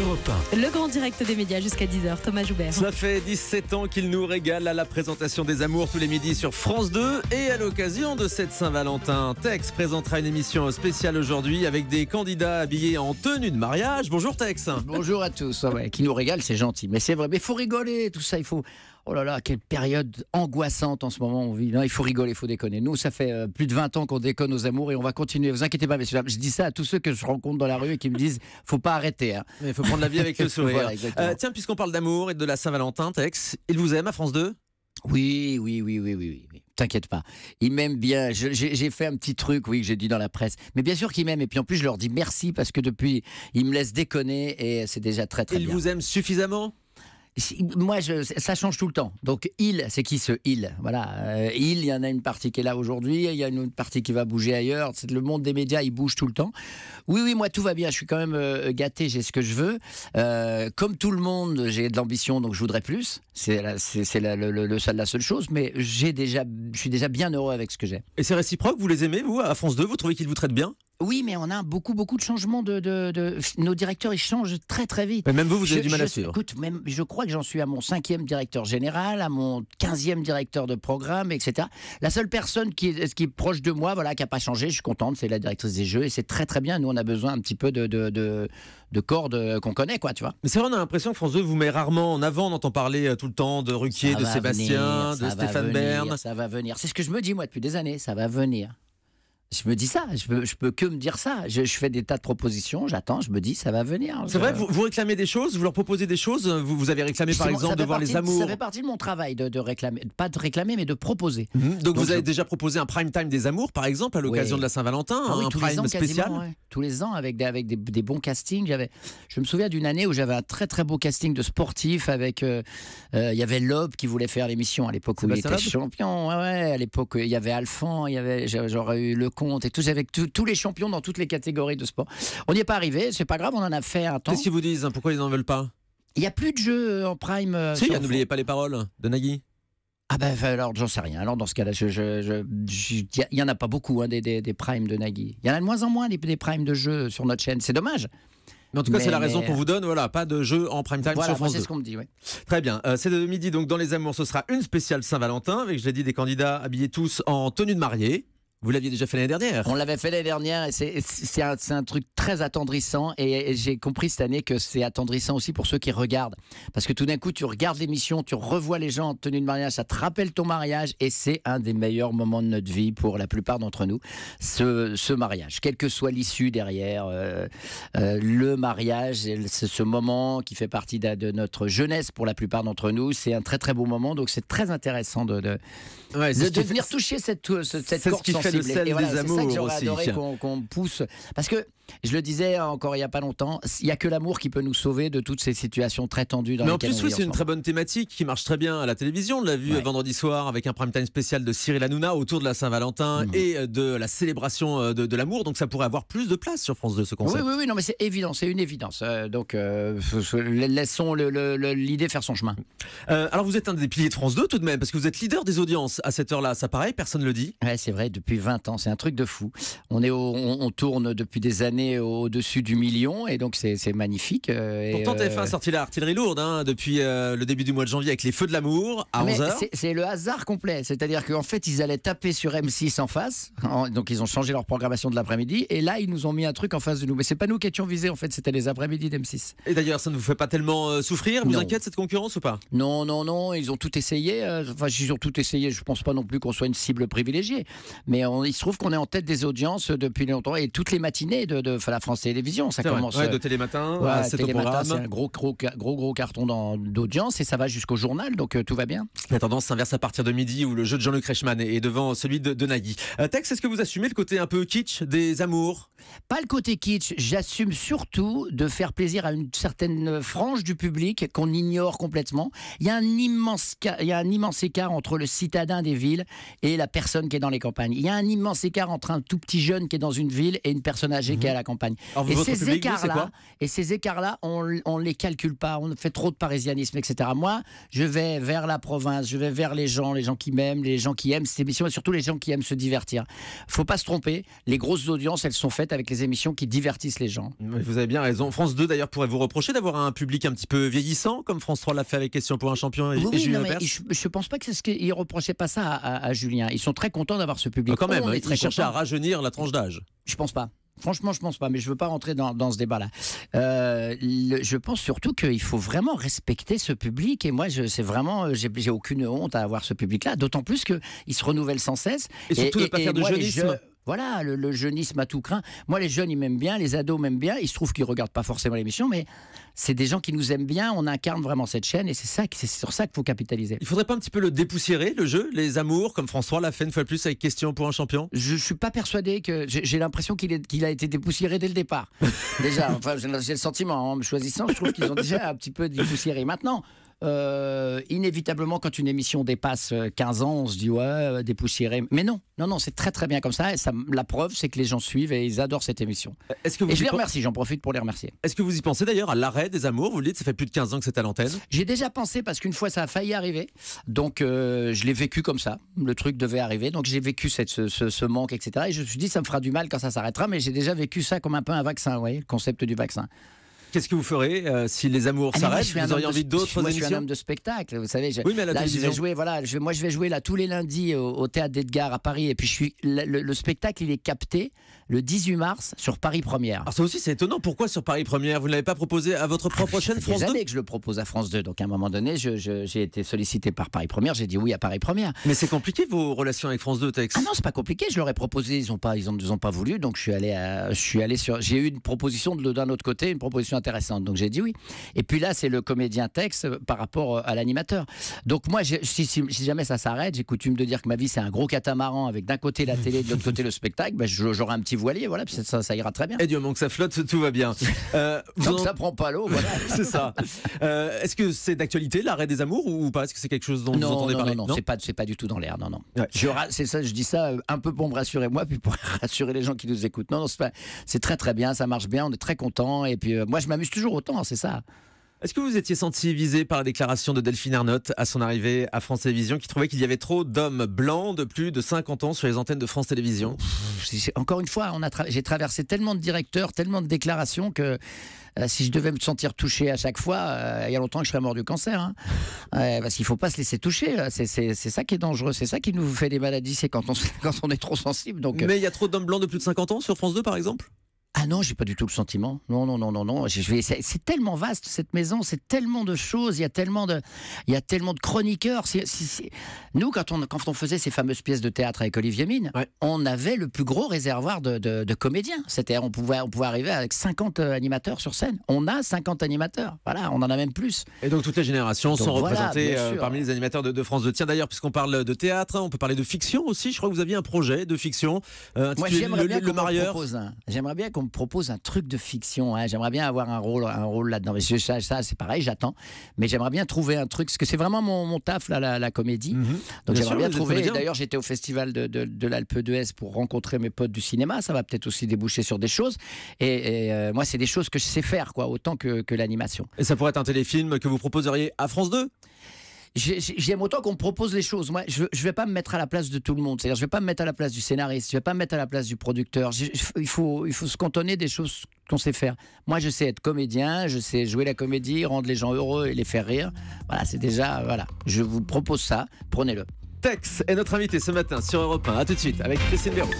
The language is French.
Europe Le grand direct des médias jusqu'à 10h, Thomas Joubert. Ça fait 17 ans qu'il nous régale à la présentation des amours tous les midis sur France 2 et à l'occasion de cette Saint-Valentin, Tex présentera une émission spéciale aujourd'hui avec des candidats habillés en tenue de mariage. Bonjour Tex. Bonjour à tous. Ah ouais, qui nous régale, c'est gentil. Mais c'est vrai, mais il faut rigoler, tout ça, il faut... Oh là là, quelle période angoissante en ce moment on vit. Non, il faut rigoler, il faut déconner. Nous, ça fait euh, plus de 20 ans qu'on déconne aux amours et on va continuer. Vous inquiétez pas, messieurs. Je dis ça à tous ceux que je rencontre dans la rue et qui me disent faut pas arrêter. hein. Il faut prendre la vie avec le sourire. Voilà. Euh, tiens, puisqu'on parle d'amour et de la Saint-Valentin, Tex, il vous aime à France 2 Oui, oui, oui, oui, oui, oui. T'inquiète pas. Il m'aime bien. J'ai fait un petit truc, oui, que j'ai dit dans la presse. Mais bien sûr qu'il m'aime. Et puis en plus, je leur dis merci parce que depuis, ils me laissent déconner et c'est déjà très, très Il bien. vous aime suffisamment? Moi, ça change tout le temps. Donc, il, c'est qui ce il? Voilà. Euh, il, il y en a une partie qui est là aujourd'hui, il y a une autre partie qui va bouger ailleurs. C'est le monde des médias, il bouge tout le temps. Oui, oui, moi, tout va bien. Je suis quand même euh, gâté, j'ai ce que je veux. Euh, comme tout le monde, j'ai de l'ambition, donc je voudrais plus. C'est la, le, seule chose. Mais j'ai déjà, je suis déjà bien heureux avec ce que j'ai. Et c'est réciproque, vous les aimez, vous, à France 2 Vous trouvez qu'ils vous traitent bien? Oui, mais on a beaucoup, beaucoup de changements. De, de- de- Nos directeurs, ils changent très, très vite. Mais Même vous, vous avez Je- du mal à je- suivre. Écoute, même, je crois que j'en suis à mon cinquième directeur général, à mon quinzième directeur de programme, etc. La seule personne qui est, qui est proche de moi, voilà, qui n'a pas changé, je suis contente, c'est la directrice des jeux et c'est très très bien. Nous, on a besoin un petit peu de, de, de, de cordes euh, qu'on connaît, quoi, tu vois. Mais c'est vrai, on a l'impression que France 2 vous met rarement en avant. On entend parler euh, tout le temps de Ruquier, Ça de Sébastien, venir, de Stéphane venir, Bern. Ça va venir. C'est ce que je me dis, moi, depuis des années. Ça va venir. Je me dis ça. Je peux, je peux que me dire ça. Je, je fais des tas de propositions. J'attends. Je me dis, ça va venir. C'est vrai, vous, vous réclamez des choses, vous leur proposez des choses. Vous, vous avez réclamé par exemple de voir les amours. Ça fait partie de mon travail de, de réclamer, pas de réclamer, mais de proposer. Mhm. Donc, Donc, vous avez déjà proposé un prime time des amours, par exemple, à l'occasion Oui. de la Saint-Valentin, Ah oui, un prime ans spécial. ouais. Tous les ans avec des, avec des, des bons castings. J'avais, je me souviens d'une année où j'avais un très très beau casting de sportifs avec. euh, euh, Il y avait Loeb qui voulait faire l'émission à l'époque où il était champion. Ouais, ouais, à l'époque il y avait Alphand, il y avait j'a- j'aurais eu Lecomte et tout. J'avais tous- tous les champions dans toutes les catégories de sport. On n'y est pas arrivé, c'est pas grave, on en a fait un temps. Qu'est-ce qu'ils vous disent Pourquoi ils n'en veulent pas? Il n'y a plus de jeux en prime. euh, Si, sur- n'oubliez pas les paroles de Nagui. Ah ben alors j'en sais rien. Alors dans ce cas-là, je, il y en a pas beaucoup hein, des, des, des primes de Nagui. Il y en a de moins en moins des, des primes de jeux sur notre chaîne. C'est dommage. Mais en tout cas, c'est la raison qu'on vous donne. Voilà, pas de jeu en prime time Voilà, sur France c'est 2. ce qu'on me dit. ouais. Très bien. Euh, c'est de midi, donc dans les amours, ce sera une spéciale Saint-Valentin avec, je l'ai dit, des candidats habillés tous en tenue de mariée. Vous l'aviez déjà fait l'année dernière. On l'avait fait l'année dernière et c'est- un, truc très attendrissant et, et j'ai compris cette année que c'est attendrissant aussi pour ceux qui regardent. Parce que tout d'un coup, tu regardes l'émission, tu revois les gens en tenue de mariage, ça te rappelle ton mariage et c'est un des meilleurs moments de notre vie pour la plupart d'entre nous, ce, ce mariage. Quelle que soit l'issue derrière, euh, euh, le mariage, c'est ce moment qui fait partie de, de notre jeunesse pour la plupart d'entre nous. C'est un très très beau moment, donc c'est très intéressant de, de, Ouais, c'est de, ce qui de fait- venir toucher cette, cette corde fait le sel Et voilà, des c'est ça amours que j'aurais aussi. adoré qu'on qu'on pousse. Parce que, je le disais encore il n'y a pas longtemps, il n'y a que l'amour qui peut nous sauver de toutes ces situations très tendues dans Mais en plus, oui, c'est une très bonne thématique qui marche très bien à la télévision. On l'a vu Ouais. euh, vendredi soir avec un prime time spécial de Cyril Hanouna autour de la Saint-Valentin Mhm. et euh, de la célébration euh, de, de l'amour. Donc ça pourrait avoir plus de place sur France 2, ce concept. Oui, oui, oui, non, mais c'est évident, c'est une évidence. Euh, donc, euh, laissons l'idée faire son chemin. Euh, alors vous êtes un des piliers de France 2 tout de même, parce que vous êtes leader des audiences à cette heure-là. Ça pareil, personne ne le dit. Ouais, c'est vrai, depuis 20 ans, c'est un truc de fou. On, est au- on, on tourne depuis des années au-dessus du million, et donc c'est magnifique. euh, et, Pourtant, euh, TF1 a sorti la artillerie lourde hein, depuis euh, le début du mois de janvier avec les Feux de l'amour à Mais 11h. c'est- le hasard complet. C'est-à-dire qu'en fait, ils allaient taper sur M6 en face. En- Donc, ils ont changé leur programmation de l'après-midi. Et là, ils nous ont mis un truc en face de nous. Mais c'est pas nous qui étions visés, en fait. C'était les après-midi d'M6. Et d'ailleurs, ça ne vous fait pas tellement euh, souffrir Vous Non. inquiète cette concurrence ou pas? Non, non, non. Ils ont tout essayé. euh, Enfin, ils ont tout essayé. Je pense pas non plus qu'on soit une cible privilégiée. Mais on- il se trouve qu'on est en tête des audiences depuis longtemps. Et toutes les matinées de, de enfin, la France Télévisions, ça C'est commence. Ouais, euh, de Télématin, ouais, à 7 au Télématin, programme. c'est un gros, gros, gros, gros carton d'audience et ça va jusqu'au journal, donc euh, tout va bien. La tendance s'inverse à partir de midi où le jeu de Jean-Luc Reichmann est devant celui de, de Nagui. Euh, Tex, est-ce que vous assumez le côté un peu kitsch des amours? Pas le côté kitsch, j'assume surtout de faire plaisir à une certaine frange du public qu'on ignore complètement. Il y, a un immense, ca- il y a un immense écart entre le citadin des villes et la personne qui est dans les campagnes. Il y a un immense écart entre un tout petit jeune qui est dans une ville et une personne âgée qui est à la campagne. Alors, Et ces écarts-là, quoi? et ces écarts-là, on ne les calcule pas. On fait trop de parisianisme, etc. Moi, je vais vers la province, je vais vers les gens, les gens qui m'aiment, les gens qui aiment cette émission, et surtout les gens qui aiment se divertir. Faut pas se tromper. Les grosses audiences, elles sont faites avec les émissions qui divertissent les gens. Vous avez bien raison. France 2, d'ailleurs, pourrait vous reprocher d'avoir un public un petit peu vieillissant, comme France 3 l'a fait avec Question pour un champion et, Oui, et oui, Julien non, je, je pense pas que c'est ce qu'ils reprochaient pas ça à, à- à Julien. Ils sont très contents d'avoir ce public. Ah, Quand même, On est il très cherchait à rajeunir la tranche d'âge. Je pense pas. Franchement, je pense pas, mais je veux pas rentrer dans, dans ce débat-là. Euh, je pense surtout qu'il faut vraiment respecter ce public. Et moi, je- c'est vraiment, euh, j'ai aucune honte à avoir ce public-là. D'autant plus que il se renouvelle sans cesse. Et surtout, ne pas faire de moi, les jeunisme. Voilà, le, le jeunisme à tout craint. Moi, les jeunes, ils m'aiment bien, les ados m'aiment bien. Il se trouve qu'ils regardent pas forcément l'émission, mais c'est des gens qui nous aiment bien. On incarne vraiment cette chaîne, et c'est ça, c'est sur ça qu'il faut capitaliser. Il faudrait pas un petit peu le dépoussiérer, le jeu, les amours, comme France 3 l'a fait une fois de plus avec Question pour un champion? Je suis pas persuadé que j'ai l'impression qu'il a été dépoussiéré dès le départ. Déjà, enfin, j'ai j'ai le sentiment en me choisissant, je trouve qu'ils ont déjà un petit peu dépoussiéré. Maintenant, euh, inévitablement, quand une émission dépasse euh, 15 ans, on se dit ouais, euh, dépoussiéré. Mais non, non, non, c'est très très bien comme ça. Et ça la preuve, c'est que les gens suivent et ils adorent cette émission. Est-ce que, vous Et je les remercie, j'en profite pour les remercier. Est-ce que vous y pensez d'ailleurs à l'arrêt des amours? Vous le dites, ça fait plus de 15 ans que c'est à l'antenne. J'ai déjà pensé parce qu'une fois ça a failli arriver, donc euh, je l'ai vécu comme ça. Le truc devait arriver, donc j'ai vécu cette, ce, ce- ce manque, etc. Et je me suis dit ça me fera du mal quand ça s'arrêtera, mais j'ai déjà vécu ça comme un peu un vaccin, vous voyez, le concept du vaccin. Qu'est-ce que vous ferez euh, si les amours Ah, s'arrêtent? Vous auriez envie d'autres moi, je suis un émissions? homme de spectacle, vous savez. je- Oui, mais à la là, je vais jouer, voilà, je moi je vais jouer là tous les lundis au, au théâtre d'Edgar à Paris, et puis je suis le, le- le spectacle il est capté le 18 mars sur Paris Première. Alors ça aussi c'est étonnant, pourquoi sur Paris Première? Vous ne l'avez pas proposé à votre propre chaîne Ça fait France des 2 années que je le propose à France 2, donc à un moment donné, j'ai été sollicité par Paris Première, j'ai dit oui à Paris Première. Mais c'est compliqué vos relations avec France 2, Tex Ah non, c'est pas compliqué. Je leur ai proposé, ils ont pas, ils ont, ils ont pas voulu, donc je suis allé, à- je suis allé sur. J'ai eu une proposition d'un autre côté, une proposition intéressante, donc j'ai dit oui. Et puis là, c'est le comédien Tex euh, par rapport euh, à l'animateur. Donc moi, si, si- si jamais ça s'arrête, j'ai coutume de dire que ma vie c'est un gros catamaran avec d'un côté la télé, de l'autre côté le spectacle. Ben, j'aurai un petit voilier, voilà, puis ça, ça, ira très bien. Et Dieu manque ça flotte, tout va bien. Euh, vous Tant en- que ça prend pas l'eau, voilà. C'est ça. Euh, Est-ce que c'est d'actualité l'arrêt des amours ou pas? Est-ce que c'est quelque chose dont vous Non, entendez non, parler? non, non, c'est pas, c'est pas du tout dans l'air, non, non. Ouais. Je c'est ça, je dis ça euh, un peu pour me rassurer moi, puis pour rassurer les gens qui nous écoutent. Non, non, c'est pas- c'est très très bien, ça marche bien, on est très content, et puis euh, moi je m'amuse toujours autant, c'est ça. Est-ce que vous étiez senti visé par la déclaration de Delphine Arnott à son arrivée à France Télévisions qui trouvait qu'il y avait trop d'hommes blancs de plus de 50 ans sur les antennes de France Télévisions? Encore une fois, tra- j'ai traversé tellement de directeurs, tellement de déclarations que euh, si je devais me sentir touché à chaque fois, euh, il y a longtemps que je serais mort du cancer. hein. Parce qu'il faut pas se laisser toucher. C'est ça qui est dangereux. C'est ça qui nous fait des maladies. C'est quand on, quand on est trop sensible. Donc, euh, Mais il y a trop d'hommes blancs de plus de 50 ans sur France 2 par exemple? Ah non, j'ai pas du tout le sentiment. Non, non, non, non, non. C'est tellement vaste cette maison. C'est tellement de choses. Il y a tellement de, il y a tellement de chroniqueurs. Nous, quand on quand on faisait ces fameuses pièces de théâtre avec Olivier Mine, Ouais. on avait le plus gros réservoir de, de- de comédiens. C'était, on pouvait, on pouvait arriver avec 50 animateurs sur scène. On a 50 animateurs. Voilà, on en a même plus. Et donc toutes les générations Donc sont voilà, représentées euh, parmi les animateurs de, de France 2. Tiens d'ailleurs, puisqu'on parle de théâtre, on peut parler de fiction aussi. Je crois que vous aviez un projet de fiction euh, Moi, j'aimerais le, bien le me marieur. J'aimerais bien qu'on me propose un truc de fiction. hein. J'aimerais bien avoir un rôle, un rôle là-dedans. Mais ça, ça, c'est pareil, j'attends. Mais j'aimerais bien trouver un truc, parce que c'est vraiment mon, mon taf là, la, la comédie. Mhm. Donc j'aimerais bien trouver. D'ailleurs, j'étais au festival de, de, de l'Alpe d'Huez pour rencontrer mes potes du cinéma. Ça va peut-être aussi déboucher sur des choses. Et, et, euh, moi, c'est des choses que je sais faire, quoi, autant que, que l'animation. Et ça pourrait être un téléfilm que vous proposeriez à France 2 J'ai- j'ai- J'aime autant qu'on me propose les choses. Moi, je ne vais pas me mettre à la place de tout le monde. C'est-à-dire, je ne vais pas me mettre à la place du scénariste. Je vais pas me mettre à la place du producteur. Il, faut, il faut se cantonner des choses qu'on sait faire. Moi, je sais être comédien. Je sais jouer la comédie, rendre les gens heureux et les faire rire. Voilà, c'est déjà. Voilà. Je vous propose ça. Prenez-le. Tex est notre invité ce matin sur Europe 1. A tout de suite avec Christine Béraud.